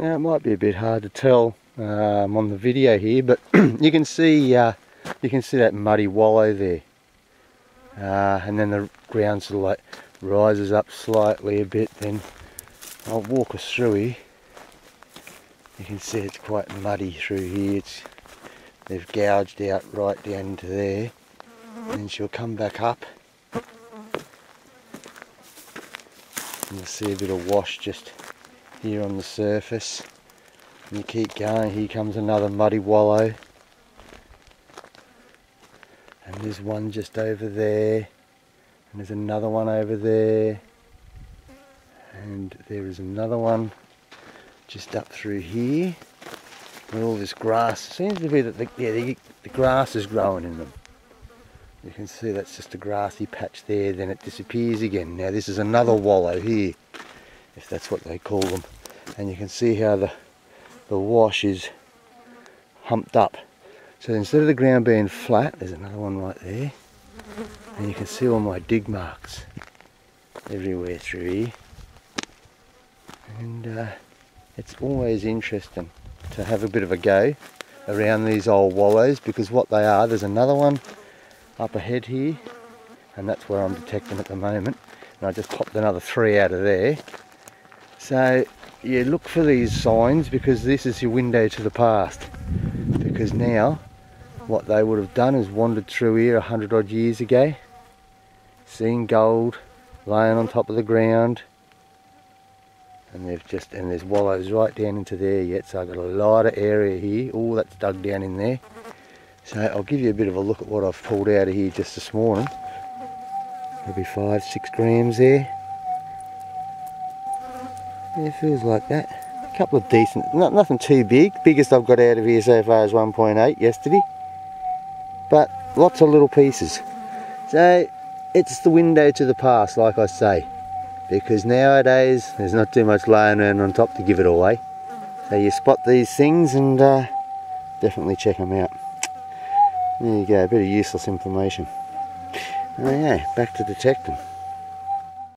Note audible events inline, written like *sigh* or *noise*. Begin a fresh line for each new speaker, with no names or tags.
Now it might be a bit hard to tell um, on the video here, but *clears throat* you can see uh, you can see that muddy wallow there, uh, and then the ground sort of like rises up slightly a bit. Then I'll walk us through here. You can see it's quite muddy through here. It's they've gouged out right down to there, and she'll come back up. And you'll see a bit of wash just here on the surface. And you keep going, here comes another muddy wallow. And there's one just over there. And there's another one over there. And there is another one just up through here. Where all this grass, seems to be that the, yeah, the, the grass is growing in them. You can see that's just a grassy patch there, then it disappears again. Now this is another wallow here, if that's what they call them. And you can see how the, the wash is humped up. So instead of the ground being flat, there's another one right there. And you can see all my dig marks everywhere through here. And uh, it's always interesting to have a bit of a go around these old wallows because what they are, there's another one up ahead here and that's where I'm detecting at the moment and I just popped another three out of there so you look for these signs because this is your window to the past because now what they would have done is wandered through here a hundred odd years ago seen gold laying on top of the ground and they've just and there's wallows right down into there yet so I've got a lot of area here all that's dug down in there so I'll give you a bit of a look at what I've pulled out of here just this morning. Maybe five, six grams there. It feels like that. A couple of decent, not, nothing too big. Biggest I've got out of here so far is 1.8 yesterday. But lots of little pieces. So it's the window to the past, like I say. Because nowadays there's not too much laying around on top to give it away. So you spot these things and uh, definitely check them out. There you go, a bit of useless information. Oh yeah, back to detecting.